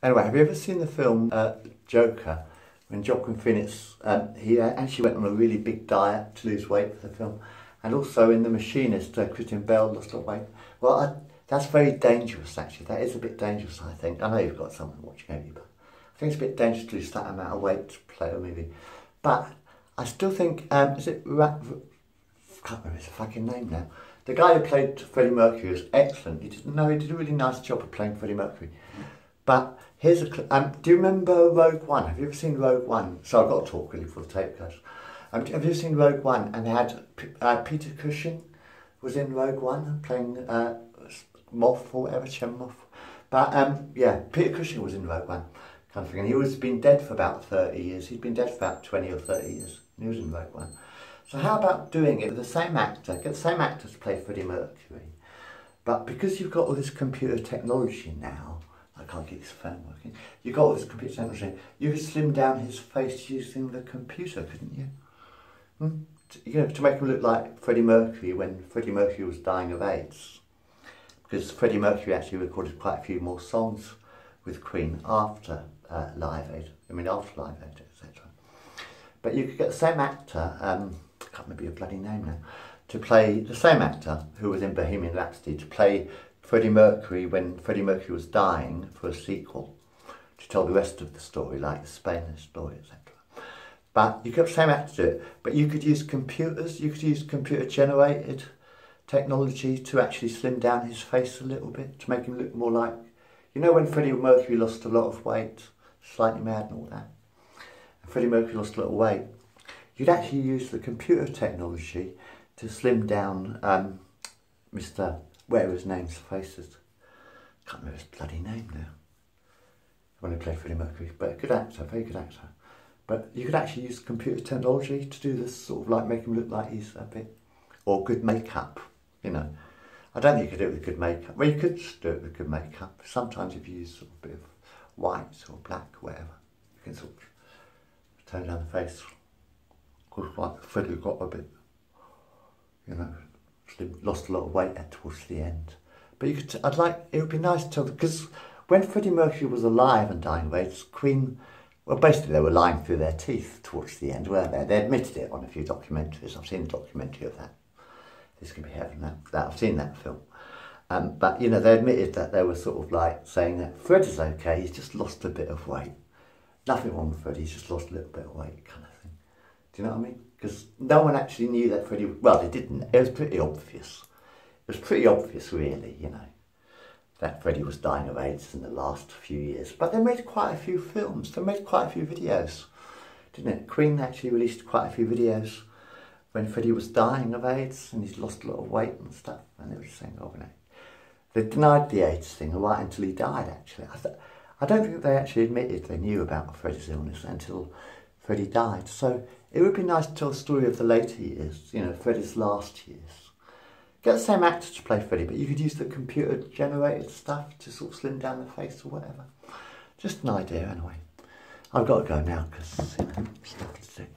Anyway, have you ever seen the film uh, Joker? When Joaquin Phoenix, um, he actually went on a really big diet to lose weight for the film. And also in The Machinist, uh, Christian Bale lost a lot of weight. Well, I, that's very dangerous actually. That is a bit dangerous, I think. I know you've got someone watching over you, but I think it's a bit dangerous to lose that amount of weight to play a movie. But I still think, um, is it, Ra- I can't remember his fucking name now. The guy who played Freddie Mercury was excellent. He did, no, he did a really nice job of playing Freddie Mercury. But here's a. Um, do you remember Rogue One? Have you ever seen Rogue One? So I've got to talk really for the tape goes. Um, have you seen Rogue One? And they had uh, Peter Cushing was in Rogue One playing uh, Moff or whatever, Shem Moff. But um, yeah, Peter Cushing was in Rogue One, kind of thing. And he was been dead for about 30 years. He'd been dead for about 20 or 30 years. And he was in Rogue One. So how about doing it with the same actor, get the same actor to play Freddie Mercury, but because you've got all this computer technology now, I can't get this phone working, you've got this computer technology, you could slim down his face using the computer, couldn't you? Hmm? You know, to make him look like Freddie Mercury when Freddie Mercury was dying of AIDS. Because Freddie Mercury actually recorded quite a few more songs with Queen after uh, Live Aid, I mean after Live Aid, etc. But you could get the same actor, um, can't remember your bloody name now, to play the same actor who was in Bohemian Rhapsody to play Freddie Mercury when Freddie Mercury was dying for a sequel to tell the rest of the story, like the Spanish story, etc. But you the same actor do it, but you could use computers, you could use computer generated technology to actually slim down his face a little bit to make him look more like, you know, when Freddie Mercury lost a lot of weight, slightly mad and all that. And Freddie Mercury lost a lot of weight you'd actually use the computer technology to slim down um, Mr. whatever his name's faces. Can't remember his bloody name now. When he played Freddie Mercury, but a good actor, very good actor. But you could actually use computer technology to do this sort of like make him look like he's a bit, or good makeup, you know. I don't think you could do it with good makeup. Well, you could do it with good makeup. Sometimes if you use sort of a bit of white or black, or whatever, you can sort of tone down the face because like Freddie got a bit, you know, lost a lot of weight towards the end. But you could, I'd like, it would be nice to, tell because when Freddie Mercury was alive and dying of AIDS, Queen, well, basically they were lying through their teeth towards the end, weren't they? They admitted it on a few documentaries. I've seen a documentary of that. This could be heaven, that, that I've seen that film. Um, but, you know, they admitted that they were sort of like saying that Fred is okay, he's just lost a bit of weight. Nothing wrong with Fred, he's just lost a little bit of weight, kind of thing. do you know what I mean? Because no one actually knew that Freddie. Well, they didn't. It was pretty obvious. It was pretty obvious, really. You know, that Freddie was dying of AIDS in the last few years. But they made quite a few films. They made quite a few videos, didn't it? Queen actually released quite a few videos when Freddie was dying of AIDS and he's lost a lot of weight and stuff. And they were saying, oh no. They denied the AIDS thing right until he died, actually. I, I don't think they actually admitted they knew about Freddie's illness until Freddie died. So it would be nice to tell the story of the later years, you know, Freddie's last years. Get the same actor to play Freddie, but you could use the computer generated stuff to sort of slim down the face or whatever. Just an idea anyway. I've got to go now because, you know, stuff to do.